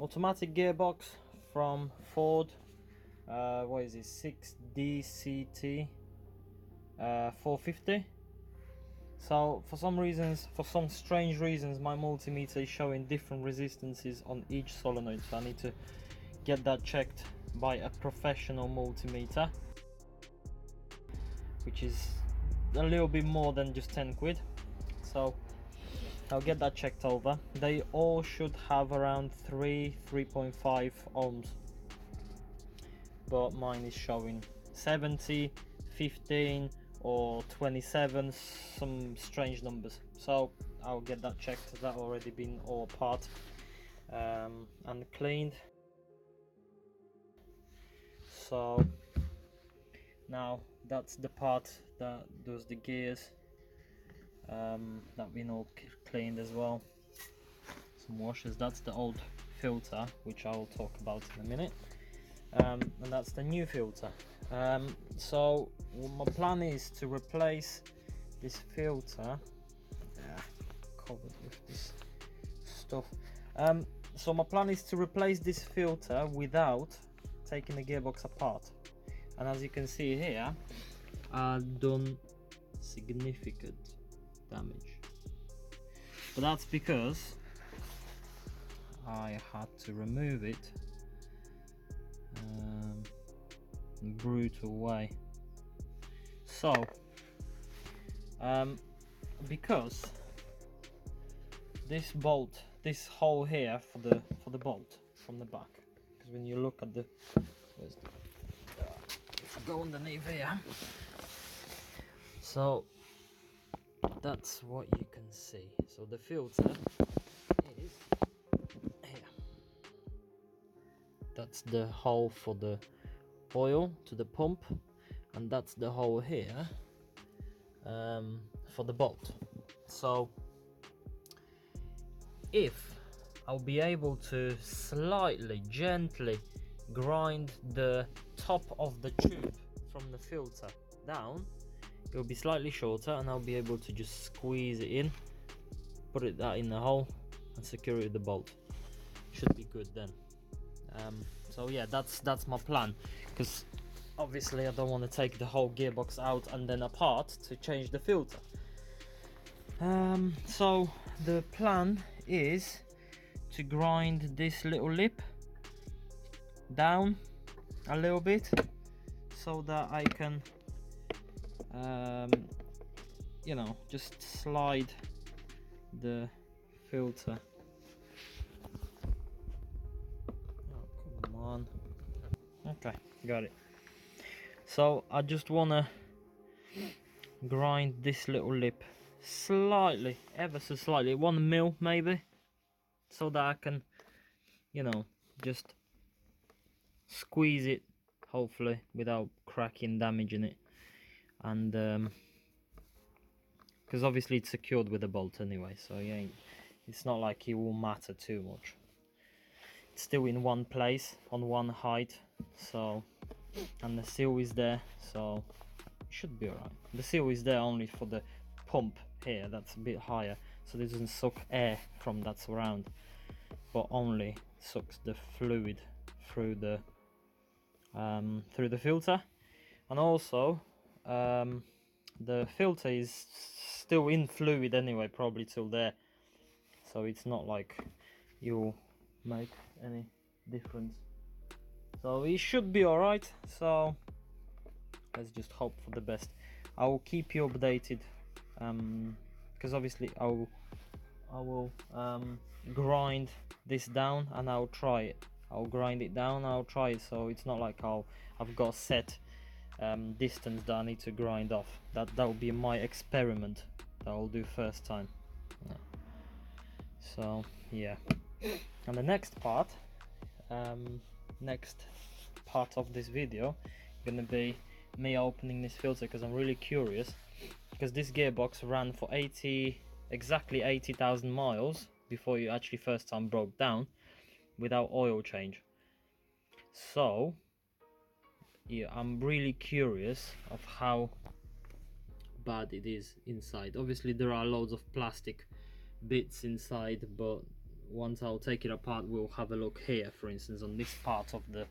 automatic gearbox from Ford. Uh, what is it? 6DCT uh, 450. So for some reasons, for some strange reasons, my multimeter is showing different resistances on each solenoid. So I need to get that checked by a professional multimeter, which is a little bit more than just 10 quid. So I'll get that checked over. They all should have around 3, 3.5 ohms. But mine is showing 70, 15 or 27, some strange numbers. So I'll get that checked. That already been all apart um, and cleaned. So now that's the part that does the gears um, that we all cleaned as well. Some washers that's the old filter which I'll talk about in a minute. Um, and that's the new filter. Um, so my plan is to replace this filter. Yeah, covered with this stuff. Um, so my plan is to replace this filter without taking the gearbox apart. And as you can see here I've done significant damage but that's because I had to remove it um, brutal way. So um, because this bolt this hole here for the for the bolt from the back because when you look at the the go underneath here. So that's what you can see. So the filter is here. That's the hole for the oil to the pump and that's the hole here um, for the bolt. So if I'll be able to slightly gently grind the top of the tube from the filter down it will be slightly shorter and I'll be able to just squeeze it in put it that in the hole and secure it with the bolt. Should be good then. Um, so yeah that's that's my plan. Because obviously I don't want to take the whole gearbox out and then apart to change the filter. Um, so the plan is to grind this little lip down a little bit so that I can um, you know just slide the filter. Oh come on. Okay got it. So I just wanna grind this little lip slightly ever so slightly one mil maybe so that I can you know just squeeze it hopefully without cracking damaging it and because um, obviously it's secured with a bolt anyway so yeah it's not like it will matter too much. It's still in one place on one height so and the seal is there so it should be alright. The seal is there only for the pump here that's a bit higher so this doesn't suck air from that surround but only sucks the fluid through the um, through the filter. And also um, the filter is still in fluid anyway probably till there. So it's not like you'll make any difference. So it should be all right so let's just hope for the best. I will keep you updated um because obviously i'll i will um grind this down and i'll try it. I'll grind it down i'll try it. So it's not like i'll i've got set um, distance that i need to grind off. That that will be my experiment that i'll do first time. Yeah. so yeah. And the next part um, next part of this video gonna be me opening this filter because I'm really curious. Because this gearbox ran for 80 exactly 80,000 miles before you actually first time broke down without oil change. So yeah I'm really curious of how bad it is inside. Obviously there are loads of plastic bits inside but once I'll take it apart we'll have a look here for instance on this part of the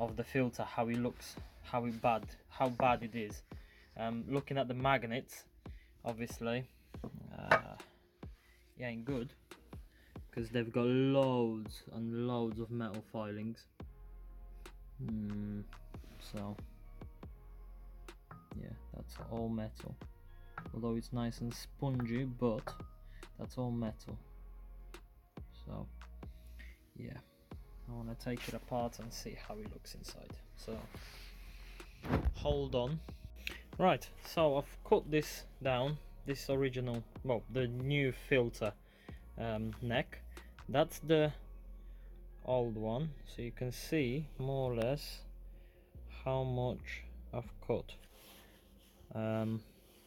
of the filter how it looks how it bad how bad it is. Um, looking at the magnets obviously uh, it ain't good because they've got loads and loads of metal filings. Hmm, so yeah that's all metal. Although it's nice and spongy but that's all metal. So yeah. I want to take it apart and see how it looks inside. So hold on. Right so I've cut this down this original well the new filter um, neck. That's the old one so you can see more or less how much I've cut. Um,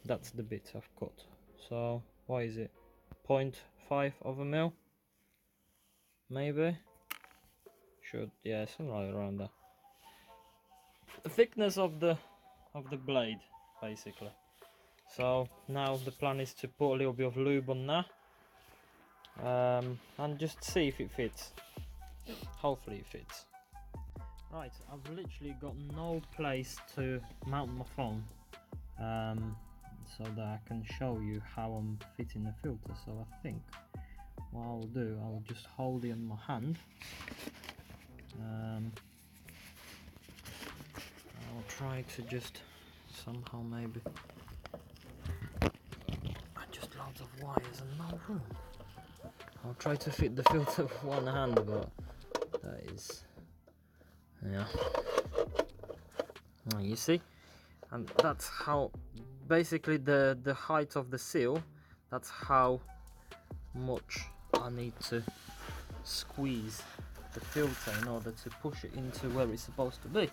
that's the bit I've cut. So what is it? 0.5 of a mil? Maybe? Should yeah like around that the thickness of the of the blade basically. So now the plan is to put a little bit of lube on there. Um, and just see if it fits. Hopefully it fits right I've literally got no place to mount my phone um, so that I can show you how I'm fitting the filter. So I think what I'll do I'll just hold it in my hand. Um, I'll try to just somehow maybe I just loads of wires and no room. I'll try to fit the filter with one hand but that is yeah. Oh, you see? And that's how basically the the height of the seal that's how much I need to squeeze the filter in order to push it into where it's supposed to be.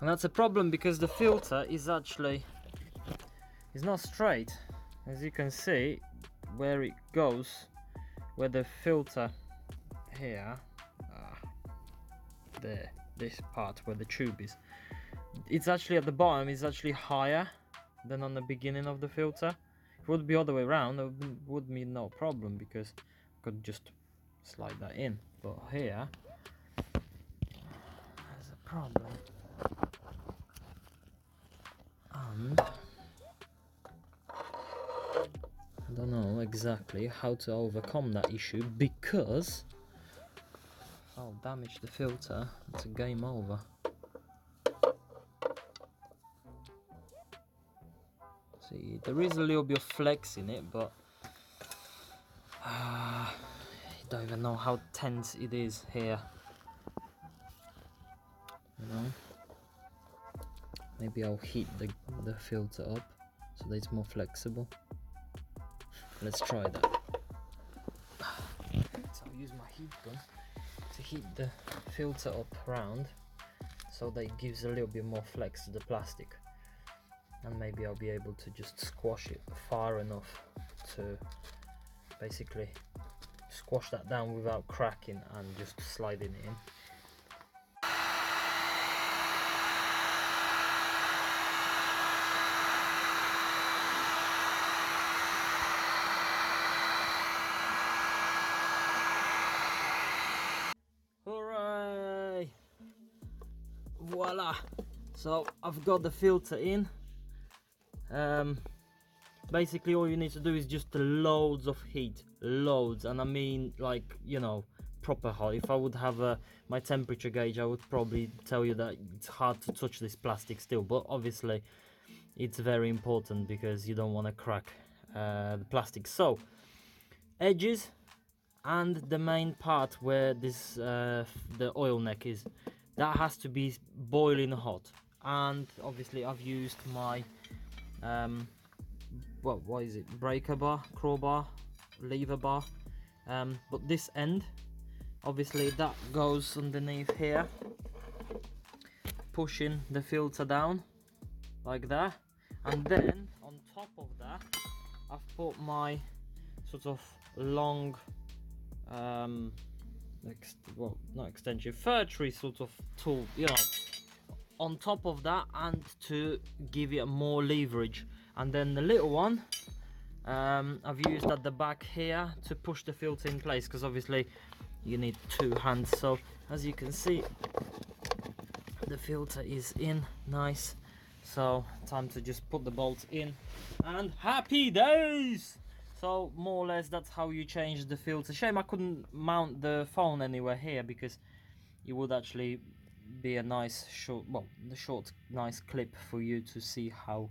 And that's a problem because the filter is actually is not straight. As you can see where it goes where the filter here there this part where the tube is. It's actually at the bottom it's actually higher than on the beginning of the filter. It would be all the way around it would, be no problem because I could just slide that in. But here there's a problem. And I don't know exactly how to overcome that issue because damage the filter it's a game over. See there is a little bit of flex in it but uh, I don't even know how tense it is here. You know? Maybe I'll heat the, the filter up so that it's more flexible. Let's try that. So I'll use my heat gun to heat the filter up round so that it gives a little bit more flex to the plastic. And maybe I'll be able to just squash it far enough to basically squash that down without cracking and just sliding it in Voila! So I've got the filter in. Um, basically all you need to do is just loads of heat, loads, and I mean like you know proper hot. If I would have a, my temperature gauge, I would probably tell you that it's hard to touch this plastic still, but obviously it's very important because you don't want to crack uh, the plastic. So edges and the main part where this uh, the oil neck is that has to be boiling hot. And obviously I've used my um, what what is it? Breaker bar crowbar lever bar. Um, but this end obviously that goes underneath here. Pushing the filter down like that. And then on top of that I've put my sort of long um well not extension fir tree sort of tool you know on top of that and to give it more leverage. And then the little one um, I've used at the back here to push the filter in place because obviously you need two hands. So as you can see the filter is in nice. So time to just put the bolt in. And happy days so more or less that's how you change the filter. Shame i couldn't mount the phone anywhere here because it would actually be a nice short well the short nice clip for you to see how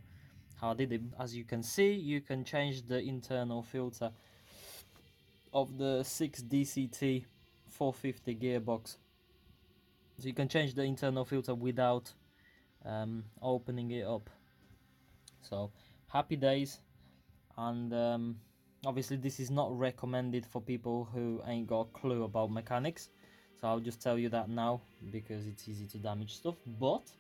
how I did it. As you can see you can change the internal filter of the 6 DCT 450 gearbox. So you can change the internal filter without um, opening it up. So happy days and um, obviously this is not recommended for people who ain't got a clue about mechanics. So I'll just tell you that now because it's easy to damage stuff. But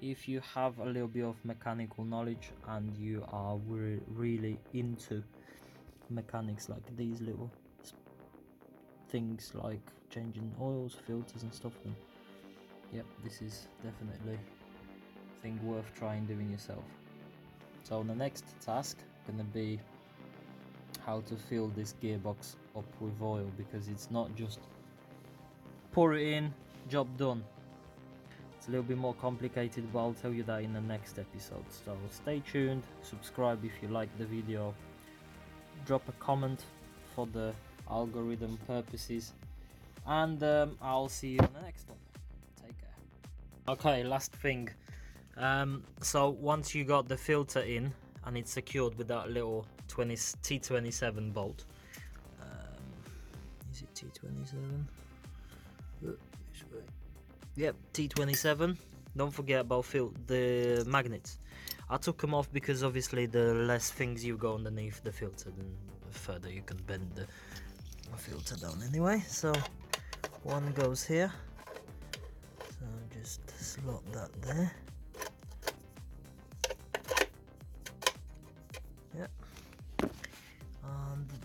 if you have a little bit of mechanical knowledge and you are re really into mechanics like these little things like changing oils filters and stuff then yep this is definitely thing worth trying doing yourself. So the next task gonna be how to fill this gearbox up with oil because it's not just pour it in job done. It's a little bit more complicated but I'll tell you that in the next episode. So stay tuned subscribe if you like the video drop a comment for the algorithm purposes and um, I'll see you on the next one. Take care. Okay last thing. Um, so once you got the filter in and it's secured with that little 20 T27 bolt um, is it T27 Yep, T27. Don't forget about fil the magnets. I took them off because obviously the less things you go underneath the filter, then the further you can bend the filter down anyway. So one goes here. So just slot that there.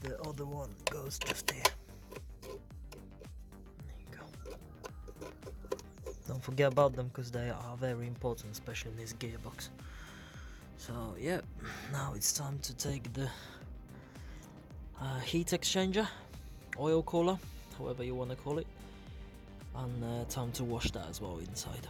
The other one goes just here. don't forget about them because they are very important especially in this gearbox. So yeah now it's time to take the uh, heat exchanger oil cooler however you want to call it and uh, time to wash that as well inside